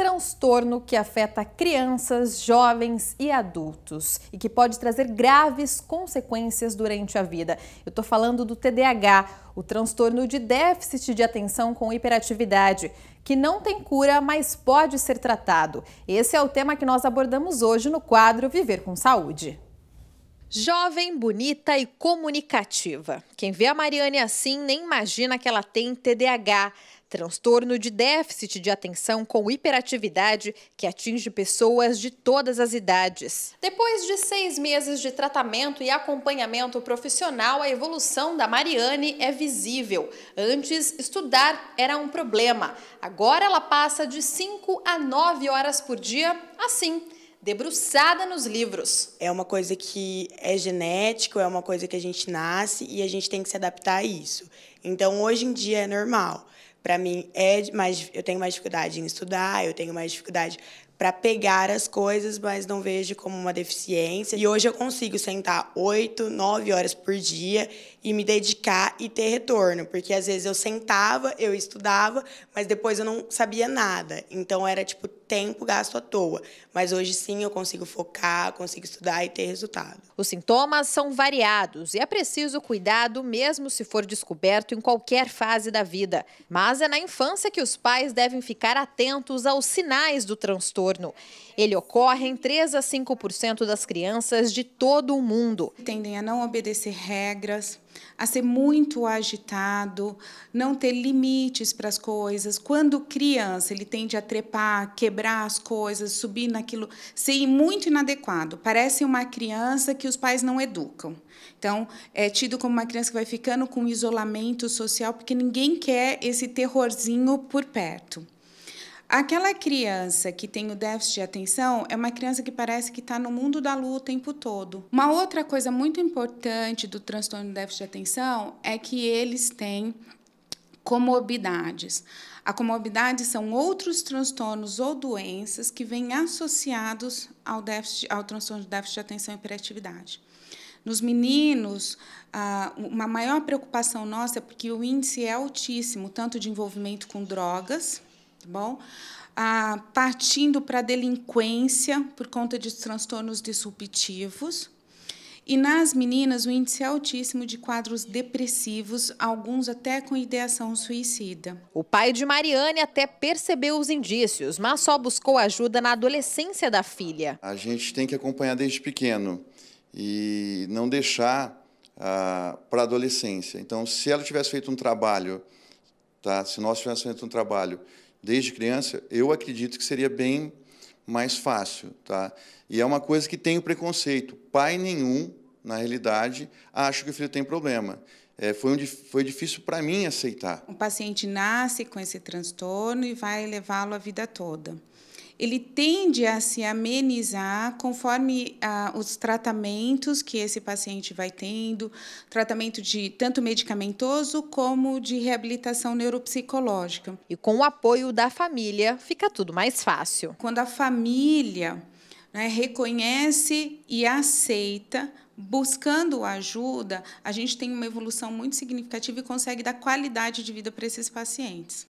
transtorno que afeta crianças, jovens e adultos e que pode trazer graves consequências durante a vida. Eu estou falando do TDAH, o transtorno de déficit de atenção com hiperatividade, que não tem cura, mas pode ser tratado. Esse é o tema que nós abordamos hoje no quadro Viver com Saúde. Jovem, bonita e comunicativa. Quem vê a Mariane assim nem imagina que ela tem TDAH, transtorno de déficit de atenção com hiperatividade que atinge pessoas de todas as idades. Depois de seis meses de tratamento e acompanhamento profissional, a evolução da Mariane é visível. Antes, estudar era um problema. Agora ela passa de 5 a 9 horas por dia assim debruçada nos livros. É uma coisa que é genético, é uma coisa que a gente nasce e a gente tem que se adaptar a isso. Então, hoje em dia é normal. Para mim é mais eu tenho mais dificuldade em estudar, eu tenho mais dificuldade para pegar as coisas, mas não vejo como uma deficiência. E hoje eu consigo sentar oito, nove horas por dia e me dedicar e ter retorno, porque às vezes eu sentava, eu estudava, mas depois eu não sabia nada. Então era tipo tempo gasto à toa. Mas hoje sim eu consigo focar, consigo estudar e ter resultado. Os sintomas são variados e é preciso cuidado mesmo se for descoberto em qualquer fase da vida. Mas é na infância que os pais devem ficar atentos aos sinais do transtorno. Ele ocorre em 3 a 5% das crianças de todo o mundo. Tendem a não obedecer regras, a ser muito agitado, não ter limites para as coisas. Quando criança, ele tende a trepar, quebrar as coisas, subir naquilo, ser muito inadequado. Parece uma criança que os pais não educam. Então, é tido como uma criança que vai ficando com isolamento social, porque ninguém quer esse terrorzinho por perto. Aquela criança que tem o déficit de atenção é uma criança que parece que está no mundo da lua o tempo todo. Uma outra coisa muito importante do transtorno de déficit de atenção é que eles têm comorbidades. A comorbidade são outros transtornos ou doenças que vêm associados ao, déficit, ao transtorno de déficit de atenção e hiperatividade. Nos meninos, uma maior preocupação nossa é porque o índice é altíssimo, tanto de envolvimento com drogas, tá bom? Ah, partindo para a delinquência por conta de transtornos disruptivos. E nas meninas, o índice é altíssimo de quadros depressivos, alguns até com ideação suicida. O pai de Mariane até percebeu os indícios, mas só buscou ajuda na adolescência da filha. A gente tem que acompanhar desde pequeno e não deixar ah, para a adolescência. Então, se ela tivesse feito um trabalho, tá? se nós tivéssemos feito um trabalho desde criança, eu acredito que seria bem mais fácil. Tá? E é uma coisa que tem o preconceito. Pai nenhum, na realidade, acha que o filho tem problema. É, foi, um, foi difícil para mim aceitar. O paciente nasce com esse transtorno e vai levá-lo a vida toda ele tende a se amenizar conforme ah, os tratamentos que esse paciente vai tendo, tratamento de tanto medicamentoso como de reabilitação neuropsicológica. E com o apoio da família, fica tudo mais fácil. Quando a família né, reconhece e aceita, buscando ajuda, a gente tem uma evolução muito significativa e consegue dar qualidade de vida para esses pacientes.